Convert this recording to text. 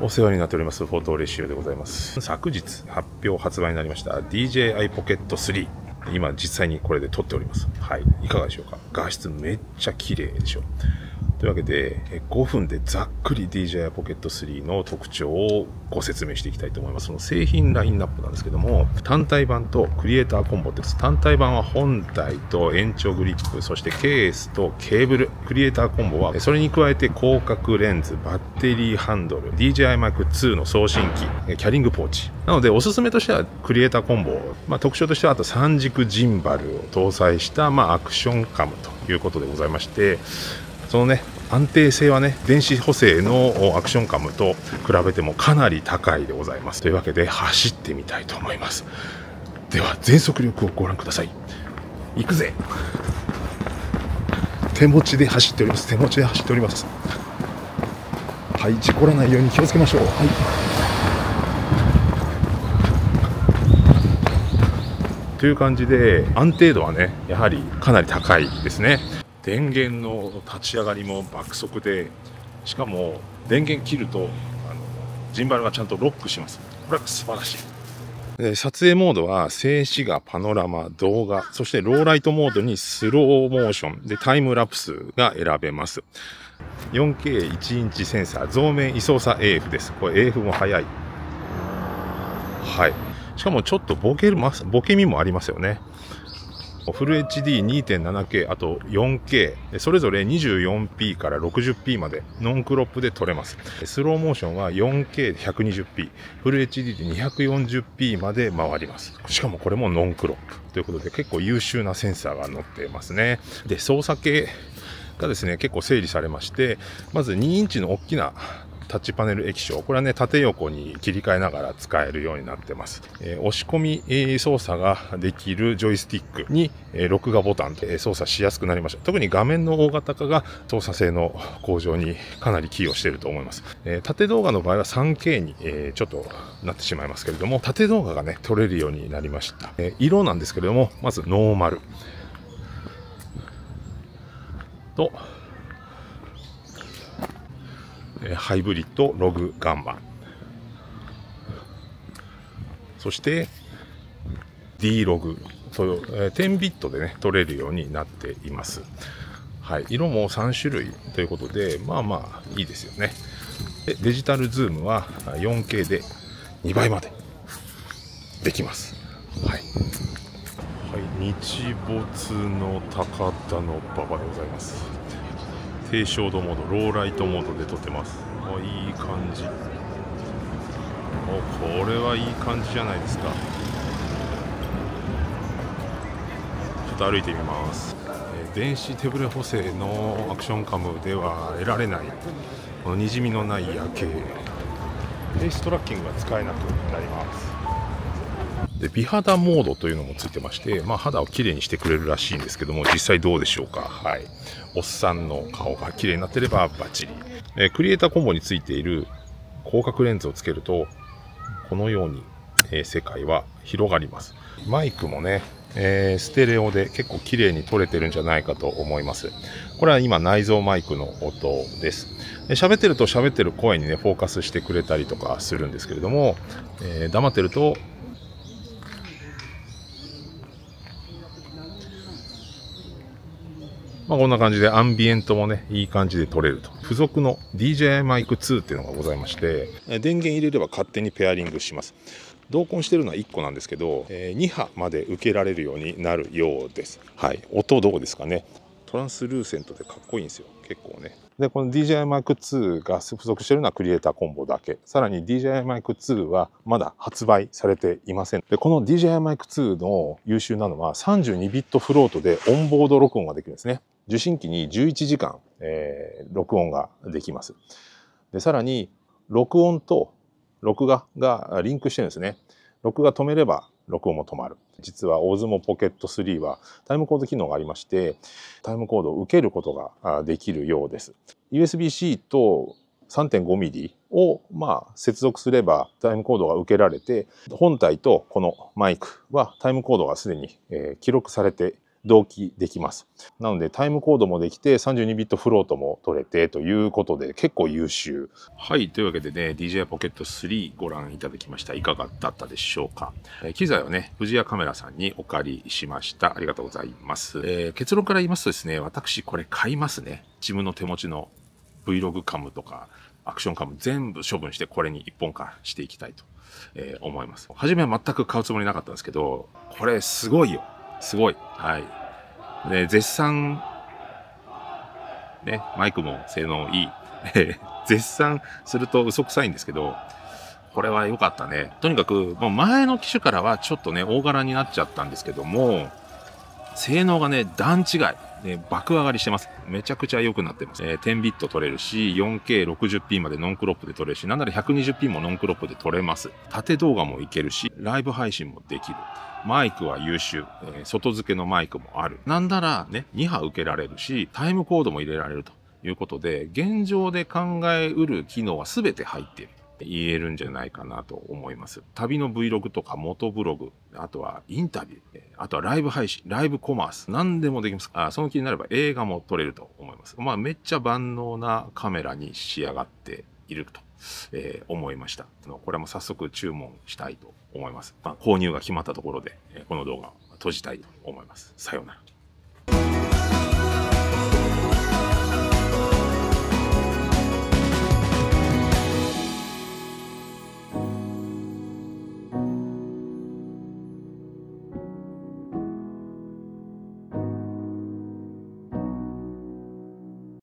お世話になっておりますフォトレシオでございます。昨日発表発売になりました DJI Pocket 3今実際にこれで撮っております。はい。いかがでしょうか？画質めっちゃ綺麗でしょ。というわけで、5分でざっくり DJI Pocket 3の特徴をご説明していきたいと思います。その製品ラインナップなんですけども、単体版とクリエイターコンボです。単体版は本体と延長グリップ、そしてケースとケーブル。クリエイターコンボは、それに加えて広角レンズ、バッテリーハンドル、DJI Mic 2の送信機、キャリングポーチ。なので、おすすめとしてはクリエイターコンボ。まあ、特徴としては、あと三軸ジンバルを搭載した、まあ、アクションカムということでございまして、そのね、安定性はね、電子補正のアクションカムと比べてもかなり高いでございます。というわけで、走ってみたいと思います。では、全速力をご覧ください。行くぜ手持ちで走っております。手持ちで走っております。はい、事故らないように気をつけましょう。はい。という感じで安定度はねやはりかなり高いですね電源の立ち上がりも爆速でしかも電源切るとあのジンバルがちゃんとロックしますこれは素晴らしい撮影モードは静止画、パノラマ、動画、そしてローライトモードにスローモーションでタイムラプスが選べます。4K1 インチセンサー、増面位操作 AF です。これ AF も速い。はい。しかもちょっとボケる、ボケみもありますよね。フル HD2.7K、あと 4K、それぞれ 24p から 60p までノンクロップで撮れます。スローモーションは 4K で 120p、フル HD で 240p まで回ります。しかもこれもノンクロップということで結構優秀なセンサーが載ってますね。で、操作系がですね、結構整理されまして、まず2インチの大きなタッチパネル液晶。これはね、縦横に切り替えながら使えるようになってます。えー、押し込み操作ができるジョイスティックに、えー、録画ボタンで操作しやすくなりました。特に画面の大型化が操作性の向上にかなり寄与していると思います。えー、縦動画の場合は 3K に、えちょっとなってしまいますけれども、縦動画がね、撮れるようになりました。え色なんですけれども、まずノーマル。と、ハイブリッドログガンマ。そして D ログ。そう、10ビットでね取れるようになっています。はい。色も3種類ということでまあまあいいですよね。でデジタルズームは 4K で2倍までできます。はい、はい、日没の高田の馬場でございます。低照度モードローライトモードで撮ってます。あいい感じ。おこれはいい感じじゃないですか。ちょっと歩いてみます、電子手ブレ補正のアクションカムでは得られないこのにじみのない夜景。フェイストラッキングが使えなくなります。で美肌モードというのもついてまして、まあ、肌をきれいにしてくれるらしいんですけども実際どうでしょうか？はいおっさんの顔が綺麗になってればバッチリ、えー、クリエイターコンボについている広角レンズをつけるとこのように、えー、世界は広がりますマイクもねえー、ステレオで結構綺麗に撮れてるんじゃないかと思います。これは今内蔵マイクの音です。喋ってると喋ってる声にね、フォーカスしてくれたりとかするんですけれども、えー、黙ってるとまあ、こんな感じでアンビエントもね、いい感じで撮れると。付属の DJI マイク2っていうのがございまして、電源入れれば勝手にペアリングします。同梱してるのは1個なんですけど、え2波まで受けられるようになるようです。はい。音どうですかね。トランスルーセントでかっこいいんですよ。結構ね。で、この DJI Mic 2が付属してるのはクリエイターコンボだけ。さらに DJI Mic 2はまだ発売されていません。で、この DJI Mic 2の優秀なのは32ビットフロートでオンボード録音ができるんですね。受信機に11時間、えー、録音ができます。で、さらに録音と録画がリンクしてるんですね。録画止めれば録音も止まる。実は大相撲ポケット3はタイムコード機能がありまして、タイムコードを受けることができるようです。USB-C と 3.5mm をまあ接続すればタイムコードが受けられて、本体とこのマイクはタイムコードがすでに記録されて同期できます。なのでタイムコードもできて32ビットフロートも取れてということで結構優秀。はい、というわけでね、DJI Pocket 3ご覧いただきました。いかがだったでしょうか？えー、機材をね、富士屋カメラさんにお借りしました。ありがとうございます。えー、結論から言いますとですね、私これ買いますね。自分の手持ちの Vlog カムとかアクションカム全部処分してこれに一本化していきたいと、えー、思います。初めは全く買うつもりなかったんですけど、これすごいよ。すごい。はい。で、絶賛、ね、マイクも性能いい。絶賛すると嘘くさいんですけど、これは良かったね。とにかく、もう前の機種からはちょっとね、大柄になっちゃったんですけども、性能がね、段違い。ね、爆上がりしてます。めちゃくちゃ良くなってます。えー、10ビット撮れるし、4K60p までノンクロップで撮れるし、なんなら 120p もノンクロップで撮れます。縦動画もいけるし、ライブ配信もできる。マイクは優秀、えー、外付けのマイクもある。なんならね、2波受けられるし、タイムコードも入れられるということで、現状で考えうる機能は全て入っている。言えるんじゃないかなと思います。旅の Vlog とか元ブログ、あとはインタビュー、あとはライブ配信、ライブコマース、何でもできます。あその気になれば映画も撮れると思います。まあめっちゃ万能なカメラに仕上がっていると、えー、思いました。これも早速注文したいと思います。まあ、購入が決まったところで、この動画を閉じたいと思います。さようなら。